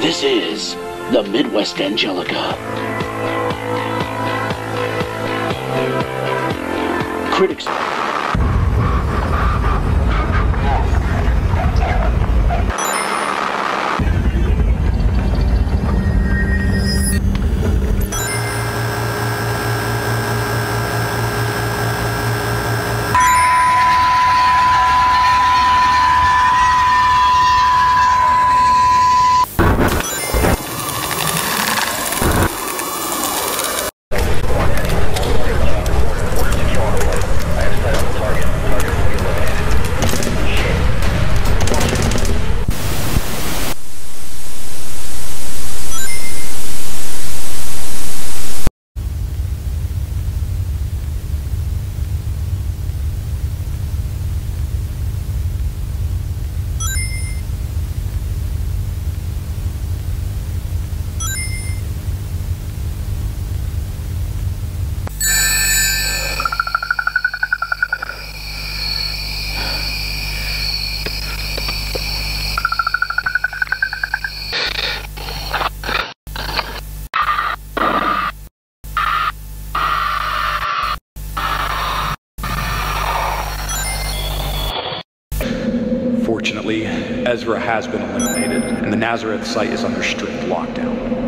This is the Midwest Angelica. Critics. Fortunately, Ezra has been eliminated, and the Nazareth site is under strict lockdown.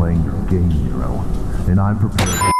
Playing your game, Nero, and I'm prepared.